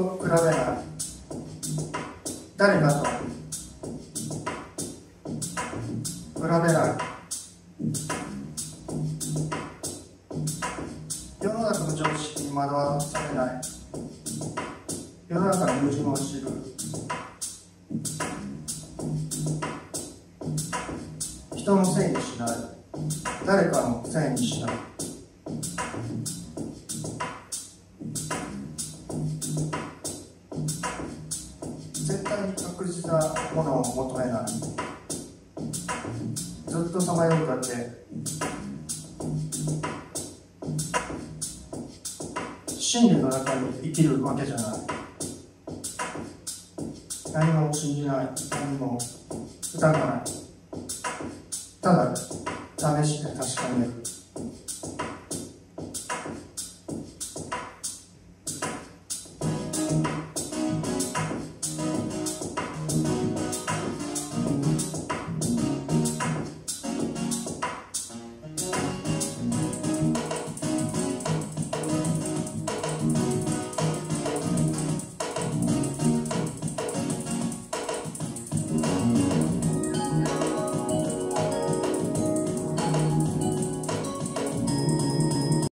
ない誰かと比べない世の中の常識に惑わされない世の中の矛盾を知る人のせいにしない。誰かのせいにしない。絶対に確実なものを求めない。ずっとさまようだけ真理の中に生きるわけじゃない。何も信じない。何も疑わない。ただ試して確かめる。